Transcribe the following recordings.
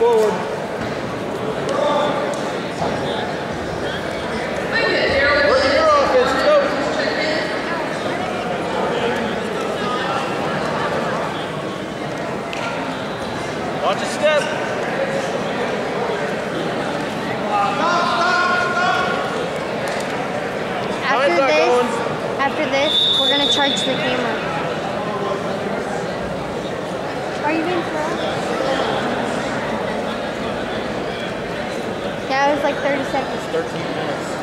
forward. Watch a step. after this, we're gonna charge the camera. Are you being was like 30 seconds. 13 minutes.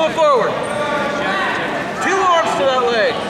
Going forward. Two arms to that leg.